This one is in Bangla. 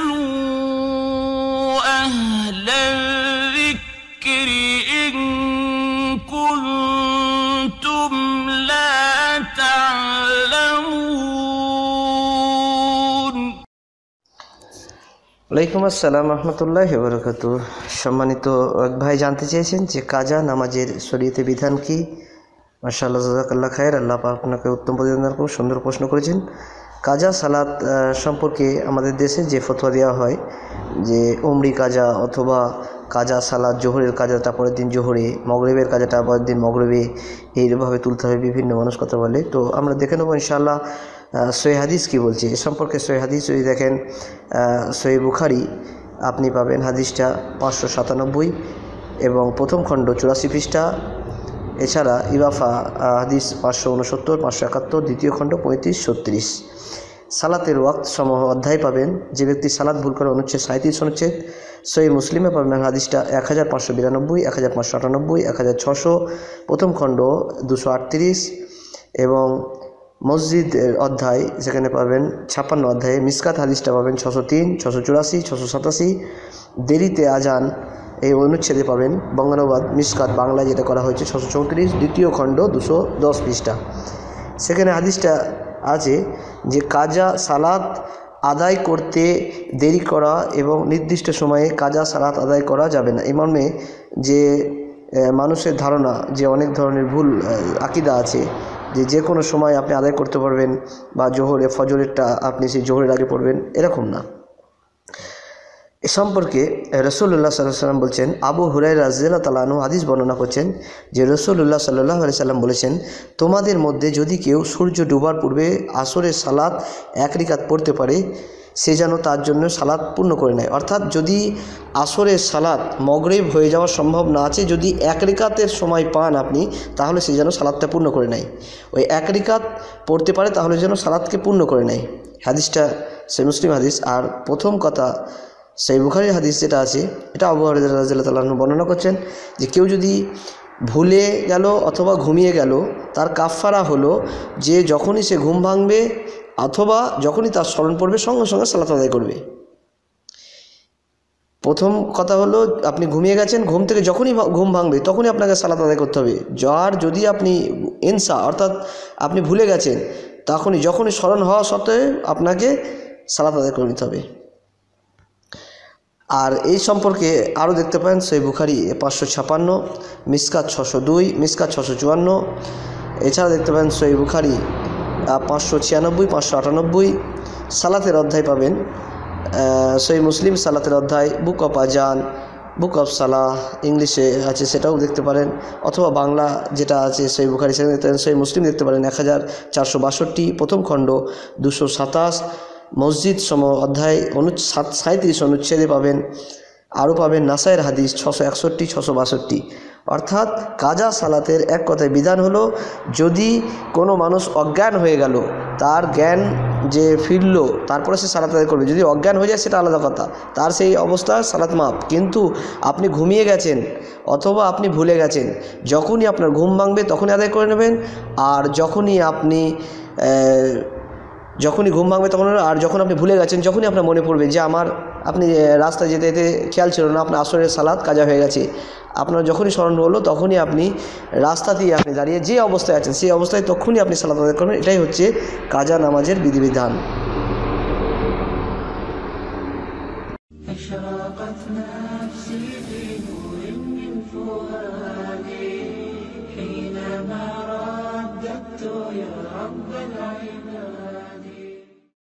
فاسألوا أهل الذكر إن كنتم لا تعلمون ওয়ালাইকুম আসসালাম রহমতুল্লাহ বরকত সম্মানিত এক ভাই জানতে চেয়েছেন যে কাজা নামাজের শরীয়তে বিধান কি মার্শাল্লাহ জাজাকাল্লাহ খায়ের আল্লাহ পাক আপনাকে উত্তম প্রতিদান খুব সুন্দর প্রশ্ন করেছেন কাজা সালাত সম্পর্কে আমাদের দেশে যে ফতোয়া দেওয়া হয়, যে উমরি কাজা অথবা কাজা সালাদ জোহরের কাজাটা পরের দিন জোহরে, মগরেবের কাজাটা পরের দিন মগরেবে, এইভাবে তুলতে হবে, বিভিন্ন মানুষ কথা বলে। তো আমরা দেখে নেব ইনশাআল্লাহ সই হাদিস কী বলছে। এ সম্পর্কে সই হাদিস যদি দেখেন সই বুখারি, আপনি পাবেন হাদিসটা পাঁচশো সাতানব্বই এবং প্রথম খণ্ড চুরাশি পৃষ্ঠা এছাড়া ইবাফা হাদিস পাঁচশো উনসত্তর পাঁচশো একাত্তর, দ্বিতীয় খণ্ড, পঁয়ত্রিশ, ছত্রিশ। সালাতের ওয়াক্ত সমূহ অধ্যায় পাবেন। যে ব্যক্তি সালাত ভুল করে অনুচ্ছেদ সাঁত্রিশ অনুচ্ছেদ সই মুসলিমে পাবেন হাদিসটা এক হাজার পাঁচশো বিরানব্বই, এক হাজার পাঁচশো আটানব্বই, এক হাজার ছশো। প্রথম খণ্ড দুশো আটত্রিশ এবং মসজিদ অধ্যায় সেখানে পাবেন ছাপ্পান্ন অধ্যায়ে। মিসকাত হাদিসটা পাবেন ছশো তিন, ছশো চুরাশি, ছশো সাতাশি। দেরিতে আজান এই অনুচ্ছেদে পাবেন বঙ্গানুবাদ মিসকাত বাংলায় যেটা করা হয়েছে ছশো চৌত্রিশ, দ্বিতীয় খণ্ড দুশো দশ পৃষ্ঠা। সেখানে হাদিসটা আছে যে কাজা সালাত আদায় করতে দেরি করা এবং নির্দিষ্ট সময়ে কাজা সালাত আদায় করা যাবে না। এই মর্মে যে মানুষের ধারণা যে অনেক ধরনের ভুল আকিদা আছে, যে যে কোনো সময় আপনি আদায় করতে পারবেন বা জোহরে, ফজরেরটা আপনি সেই জোহরের আগে পড়বেন, এরকম না। এ সম্পর্কে রসুল্লাহ সাল্লাহ সাল্লাম বলছেন, আবু হুরাই রাজিয়াল্লাহ তালানু হাদিস বর্ণনা করছেন যে রসুল্লাহ সাল্লাহ আলি সাল্লাম বলেছেন, তোমাদের মধ্যে যদি কেউ সূর্য ডুবার পূর্বে আসরের সালাত এক রিকাত পড়তে পারে, সে যেন তার জন্য সালাদ পূর্ণ করে নেয়। অর্থাৎ যদি আসরের সালাদ মগরেব হয়ে যাওয়া সম্ভব না আছে, যদি এক রিকাতের সময় পান আপনি, তাহলে সে যেন সালাদটা পূর্ণ করে নেয়। ওই এক রিকাত পড়তে পারে, তাহলে যেন সালাদকে পূর্ণ করে নেয়। হাদিসটা সে মুসলিম হাদিস। আর প্রথম কথা সেই বুখারির হাদিস যেটা আছে, এটা আবু তাল্লাহ বর্ণনা করছেন যে কেউ যদি ভুলে গেল অথবা ঘুমিয়ে গেল, তার কাফফারা হলো যে যখনই সে ঘুম ভাঙবে অথবা যখনই তার স্মরণ পড়বে, সঙ্গে সঙ্গে সালাত আদায় করবে। প্রথম কথা হলো, আপনি ঘুমিয়ে গেছেন, ঘুম থেকে যখনই ঘুম ভাঙবে, তখনই আপনাকে সালাত আদায় করতে হবে। যার যদি আপনি এনসা, অর্থাৎ আপনি ভুলে গেছেন, তখনই, যখনই স্মরণ হওয়া সত্ত্বেও আপনাকে সালাত আদায় করে নিতে হবে। আর এই সম্পর্কে আরও দেখতে পারেন সেই বুখারি পাঁচশো ছাপান্ন, মিসকাত ছশো দুই, মিসকাত ছশো চুয়ান্ন। এছাড়া দেখতে পাবেন সই বুখারি পাঁচশো ছিয়ানব্বই, পাঁচশো আটানব্বই। সালাতের অধ্যায় পাবেন সই মুসলিম সালাতের অধ্যায়, বুক অফ আজান, বুক অফ সালাহ, ইংলিশে আছে সেটাও দেখতে পারেন, অথবা বাংলা যেটা আছে সই বুখারি সেখানে দেখতে পারেন, সই মুসলিম দেখতে পারেন এক হাজার চারশো বাষট্টি, প্রথম খণ্ড দুশো সাতাশ মসজিদ সম অধ্যায় অনু সাত সাঁত্রিশ অনুচ্ছেদে পাবেন। আরও পাবেন নাসায়ের হাদিস ছশো একষট্টি, ছশো বাষট্টি। অর্থাৎ কাজা সালাতের এক কথায় বিধান হলো, যদি কোনো মানুষ অজ্ঞান হয়ে গেল, তার জ্ঞান যে ফিরল, তারপরে সে সালাত আদায় করবে। যদি অজ্ঞান হয়ে যায়, সেটা আলাদা কথা। তার সেই অবস্থা, সালাত মাপ কিন্তু আপনি ঘুমিয়ে গেছেন, অথবা আপনি ভুলে গেছেন, যখনই আপনার ঘুম ভাঙবে, তখনই আদায় করে নেবেন। আর যখনই আপনি যখনই ঘুম ভাঙবে তখন আর যখন আপনি ভুলে গেছেন, যখনই আপনার মনে পড়বে যে আমার আপনি রাস্তায় যেতে যেতে খেয়াল ছিল না, আপনার আসরের সালাদ কাজা হয়ে গেছে। আপনার যখনই স্মরণ হলো, তখনই আপনি রাস্তাতেই আপনি দাঁড়িয়ে যে অবস্থায় আছেন, সেই অবস্থায় তখনই আপনি সালাদ আদায় করবেন। এটাই হচ্ছে কাজা নামাজের বিধিবিধান।